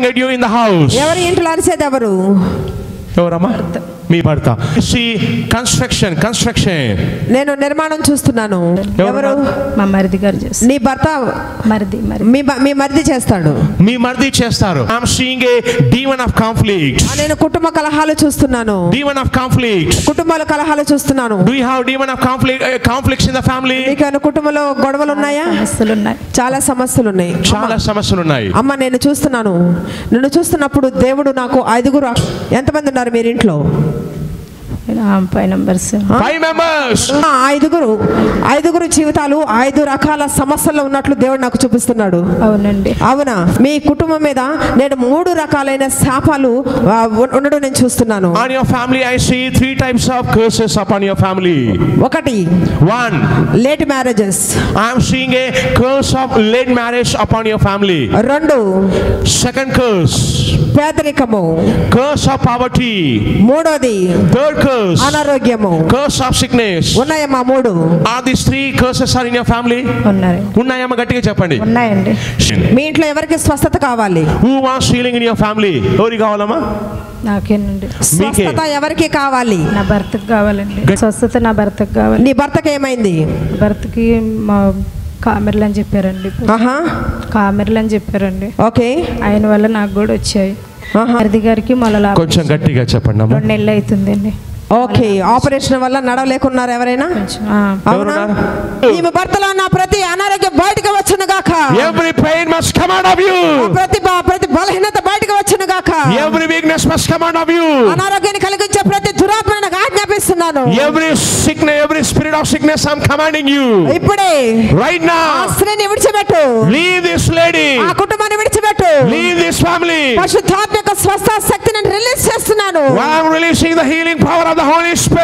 shouting at you in the house? ఎవరి ఇంట్లో అరిసేది ఎవరు ఎవరమ్మా మీ భర్త. సి కన్స్ట్రక్షన్ కన్స్ట్రక్షన్ నేను నిర్మాణం చూస్తున్నాను. ఎవరు? మా మరిది గారు చేస్తారు. నీ భర్త? మరిది మరి మీ బ- మీ మరిది చేస్తాడు. మీ మరిది చేస్తారు. I'm seeing a demon of conflict ఆ, నేను కుటుంబ కలహాలు చూస్తున్నాను. డీవన్ ఆఫ్ కాన్ఫ్లిక్ట్ కుటుంబాల కలహాలు చూస్తున్నాను. Do you have demon of conflict conflicts in the family మీకు కుటుంబంలో గొడవలు ఉన్నాయా? సమస్యలు ఉన్నాయి చాలా సమస్యలు ఉన్నాయి చాలా సమస్యలు ఉన్నాయి అమ్మ నేను చూస్తున్నాను. నిన్ను చూస్తున్నప్పుడు దేవుడు నాకు ఐదుగురు ఎంతమంది ఉన్నారు మీరు ఇంట్లో ఐదుగురు. జీవితాలు ఐదు రకాల సమస్యలు ఉన్నట్లు దేవుడు నాకు చూపిస్తున్నాడు. అవునండి. అవునా? మీ కుటుంబం మీద నేను మూడు రకాలైన శాపాలు ఉండడం నేను చూస్తున్నాను. ఒకటి one late marriages I'm seeing a curse of late marriage upon your family రెండు సెకండ్ కర్స్ పేదరికము. కర్స్ ఆఫ్ పావర్టీ మూడోది థర్డ్ కర్స్ అనారోగ్యము. Curse of sickness. ఉన్నాయమ్మా మూడు. Are these three curses are in your family? ఉన్నారు ఉన్నాయమ్మా గట్టిగా చెప్పండి. ఉన్నాయండి. మీ ఇంట్లో ఎవరికి స్వస్థత కావాలి? Who wants healing in your family ఎవరికి కావాలమ్మా? నాకేనండి. స్వస్థత ఎవరికి కావాలి? నా భర్తకు కావాలండి. స్వస్థత నా భర్తకు కావాలి. నీ భర్తకి ఏమైంది? భర్తకి మా కామెర్లు అని చెప్పారండి ఆహా. కామెర్లు అని చెప్పారండి. ఓకే. ఆయన వల్ల నాకు కూడా వచ్చాయి. ఆహా. మరిది గారికి మొల కొంచెం గట్టిగా చెప్పండి రెండు నెలలు అవుతుందండి. ఓకే ఆపరేషన్ వల్ల నడవలేకున్నారు ఎవరైనా అవునా? ఈమె భర్తలో ఉన్న ప్రతి అనారోగ్యం బయటకు వచ్చును గాక Every pain must come out of ఆ you. ప్రతి ప్రతి బలహీనత బయటకు వచ్చును గాక Every weakness must come out of you. అనారోగ్యాన్ని కలిగించే ప్రతి దురాత్మను ఆజ్ఞాపిస్తున్నాను Every sickness, every spirit of sickness, I'm commanding you. ఇప్పుడే Right ఆ now, స్త్రీని విడిచిపెట్టు leave this lady. ఆ కుటుంబాన్ని విడిచిపెట్టు Leave this family. పరిశుద్ధాత్మ స్వస్థ శక్తిని రిలీజ్ చేస్తున్నాను I'm releasing the healing power of the Holy Spirit.